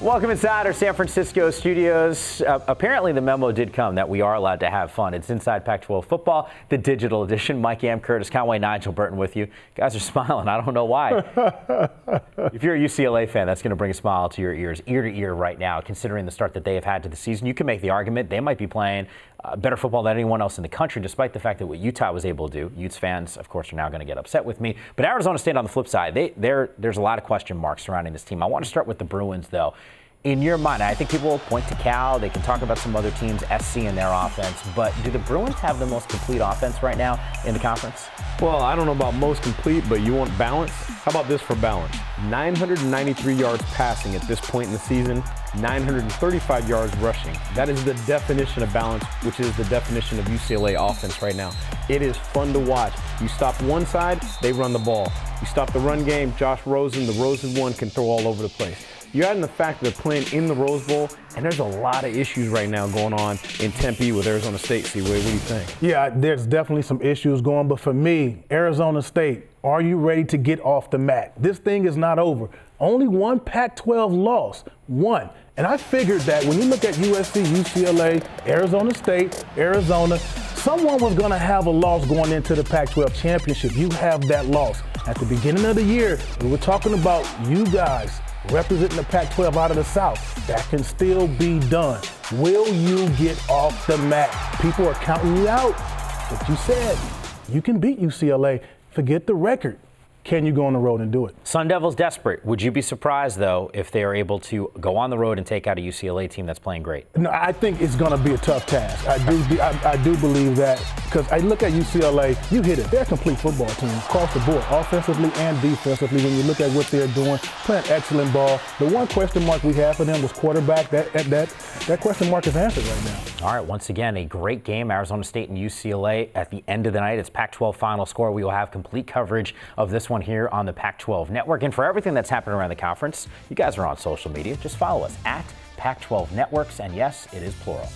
Welcome inside our San Francisco studios. Uh, apparently, the memo did come that we are allowed to have fun. It's Inside Pac 12 Football, the digital edition. Mike Yam, Curtis Conway, Nigel Burton with you. You guys are smiling. I don't know why. if you're a UCLA fan, that's going to bring a smile to your ears, ear to ear right now, considering the start that they have had to the season. You can make the argument they might be playing uh, better football than anyone else in the country, despite the fact that what Utah was able to do. Utes fans, of course, are now going to get upset with me. But Arizona State on the flip side, they, there's a lot of question marks surrounding this team. I want to start with the Bruins, though in your mind? I think people will point to Cal. They can talk about some other teams, SC in their offense. But do the Bruins have the most complete offense right now in the conference? Well, I don't know about most complete, but you want balance? How about this for balance? 993 yards passing at this point in the season, 935 yards rushing. That is the definition of balance, which is the definition of UCLA offense right now. It is fun to watch. You stop one side, they run the ball. You stop the run game, Josh Rosen, the Rosen one can throw all over the place. You're adding the fact that they're playing in the Rose Bowl, and there's a lot of issues right now going on in Tempe with Arizona State. See, what do you think? Yeah, there's definitely some issues going, but for me, Arizona State, are you ready to get off the mat? This thing is not over. Only one Pac 12 loss, one. And I figured that when you look at USC, UCLA, Arizona State, Arizona, someone was going to have a loss going into the Pac 12 championship. You have that loss. At the beginning of the year, we were talking about you guys representing the Pac 12 out of the South. That can still be done. Will you get off the mat? People are counting you out. But you said you can beat UCLA. Forget the record can you go on the road and do it? Sun Devils desperate. Would you be surprised though if they are able to go on the road and take out a UCLA team that's playing great? No, I think it's going to be a tough task. I do, I, I do believe that because I look at UCLA. You hit it. They're a complete football team across the board, offensively and defensively. When you look at what they're doing, playing excellent ball. The one question mark we have for them was quarterback. That that that question mark is answered right now. All right. Once again, a great game. Arizona State and UCLA at the end of the night. It's Pac-12 final score. We will have complete coverage of this one here on the Pac 12 network. And for everything that's happening around the conference, you guys are on social media. Just follow us at Pac 12 Networks. And yes, it is plural.